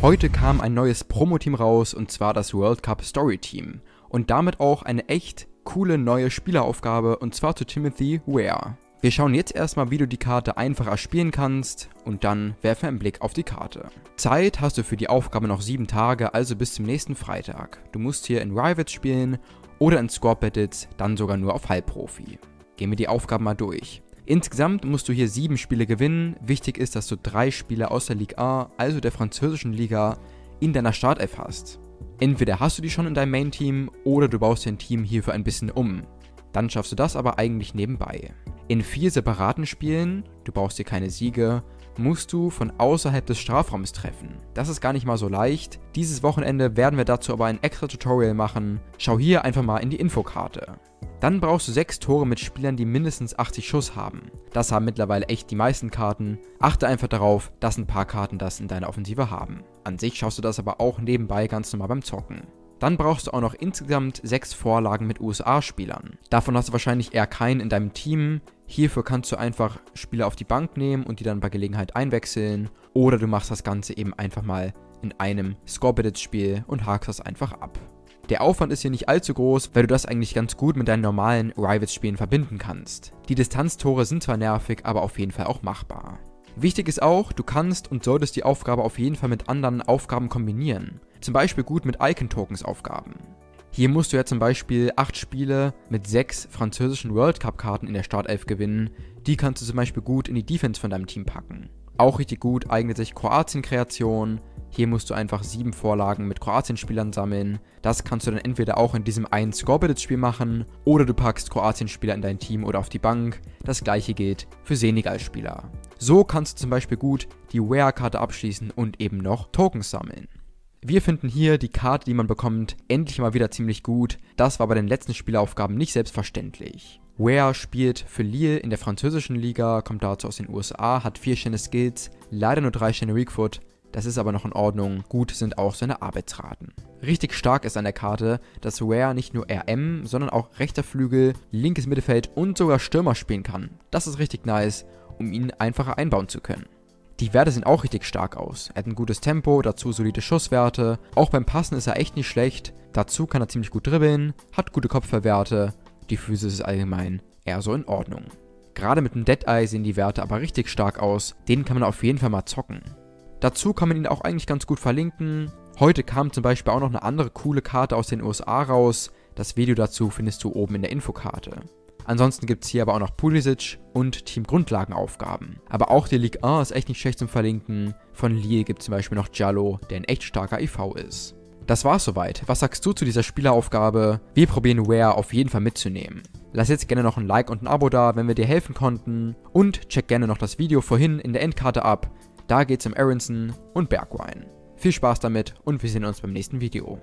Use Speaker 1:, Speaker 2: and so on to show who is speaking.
Speaker 1: Heute kam ein neues Promo-Team raus und zwar das World Cup Story Team. Und damit auch eine echt coole neue Spieleraufgabe und zwar zu Timothy Ware. Wir schauen jetzt erstmal, wie du die Karte einfacher spielen kannst und dann werfen wir einen Blick auf die Karte. Zeit hast du für die Aufgabe noch 7 Tage, also bis zum nächsten Freitag. Du musst hier in Rivets spielen oder in Squad Battles, dann sogar nur auf Halbprofi. Gehen wir die Aufgaben mal durch. Insgesamt musst du hier sieben Spiele gewinnen. Wichtig ist, dass du drei Spiele aus der Ligue A, also der französischen Liga, in deiner Startelf hast. Entweder hast du die schon in deinem Main-Team oder du baust dein Team hierfür ein bisschen um. Dann schaffst du das aber eigentlich nebenbei. In vier separaten Spielen, du brauchst dir keine Siege, musst du von außerhalb des Strafraums treffen. Das ist gar nicht mal so leicht. Dieses Wochenende werden wir dazu aber ein extra Tutorial machen. Schau hier einfach mal in die Infokarte. Dann brauchst du 6 Tore mit Spielern, die mindestens 80 Schuss haben. Das haben mittlerweile echt die meisten Karten. Achte einfach darauf, dass ein paar Karten das in deiner Offensive haben. An sich schaust du das aber auch nebenbei ganz normal beim Zocken. Dann brauchst du auch noch insgesamt 6 Vorlagen mit USA-Spielern. Davon hast du wahrscheinlich eher keinen in deinem Team. Hierfür kannst du einfach Spieler auf die Bank nehmen und die dann bei Gelegenheit einwechseln. Oder du machst das Ganze eben einfach mal in einem Scorpidet-Spiel und hakst das einfach ab. Der Aufwand ist hier nicht allzu groß, weil du das eigentlich ganz gut mit deinen normalen Rivals-Spielen verbinden kannst. Die Distanztore sind zwar nervig, aber auf jeden Fall auch machbar. Wichtig ist auch, du kannst und solltest die Aufgabe auf jeden Fall mit anderen Aufgaben kombinieren. Zum Beispiel gut mit Icon-Tokens-Aufgaben. Hier musst du ja zum Beispiel 8 Spiele mit 6 französischen World Cup-Karten in der Startelf gewinnen. Die kannst du zum Beispiel gut in die Defense von deinem Team packen. Auch richtig gut eignet sich Kroatien-Kreation, hier musst du einfach sieben Vorlagen mit Kroatien-Spielern sammeln. Das kannst du dann entweder auch in diesem einen Scorpidet-Spiel machen oder du packst Kroatien-Spieler in dein Team oder auf die Bank. Das gleiche gilt für Senegal-Spieler. So kannst du zum Beispiel gut die Rare-Karte abschließen und eben noch Tokens sammeln. Wir finden hier die Karte, die man bekommt, endlich mal wieder ziemlich gut. Das war bei den letzten Spielaufgaben nicht selbstverständlich. Ware spielt für Lille in der französischen Liga, kommt dazu aus den USA, hat 4 Sterne Skills, leider nur 3 Sterne Weakfoot, das ist aber noch in Ordnung. Gut sind auch seine Arbeitsraten. Richtig stark ist an der Karte, dass Ware nicht nur RM, sondern auch rechter Flügel, linkes Mittelfeld und sogar Stürmer spielen kann. Das ist richtig nice, um ihn einfacher einbauen zu können. Die Werte sehen auch richtig stark aus. Er hat ein gutes Tempo, dazu solide Schusswerte. Auch beim Passen ist er echt nicht schlecht. Dazu kann er ziemlich gut dribbeln, hat gute Kopfverwerte. Die Physis ist allgemein eher so in Ordnung. Gerade mit dem Dead Eye sehen die Werte aber richtig stark aus. Den kann man auf jeden Fall mal zocken. Dazu kann man ihn auch eigentlich ganz gut verlinken. Heute kam zum Beispiel auch noch eine andere coole Karte aus den USA raus. Das Video dazu findest du oben in der Infokarte. Ansonsten gibt es hier aber auch noch Pulisic und Team-Grundlagenaufgaben. Aber auch die Ligue 1 ist echt nicht schlecht zum Verlinken. Von Lille gibt es zum Beispiel noch Giallo, der ein echt starker IV ist. Das war's soweit. Was sagst du zu dieser Spieleraufgabe? Wir probieren Ware auf jeden Fall mitzunehmen. Lass jetzt gerne noch ein Like und ein Abo da, wenn wir dir helfen konnten. Und check gerne noch das Video vorhin in der Endkarte ab. Da geht's um Aronson und Bergwine. Viel Spaß damit und wir sehen uns beim nächsten Video.